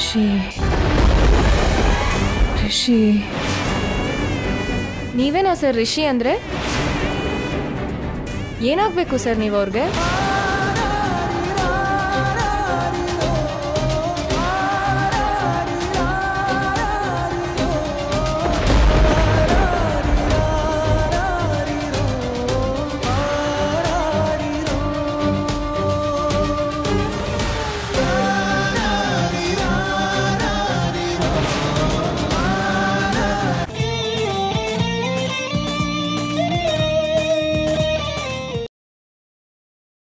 ಋಷಿ ಋಷಿ. ನೀವೇನಾ sir ಋಷಿ ಅಂದರೆ? ಏನಾಗಬೇಕು sir ನೀವು ಅವ್ರಿಗೆ?